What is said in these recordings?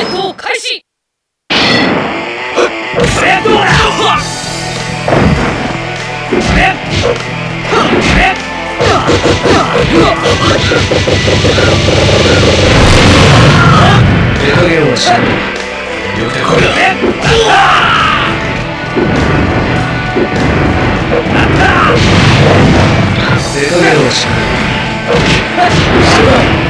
戦闘開始これどうだこれこれ手加減はしないよてこいだ手加減はしない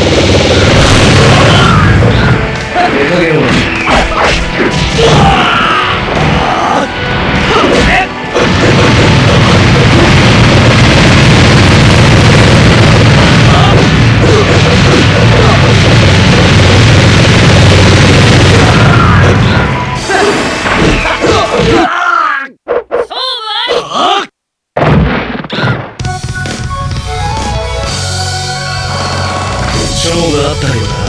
勝負あったようだ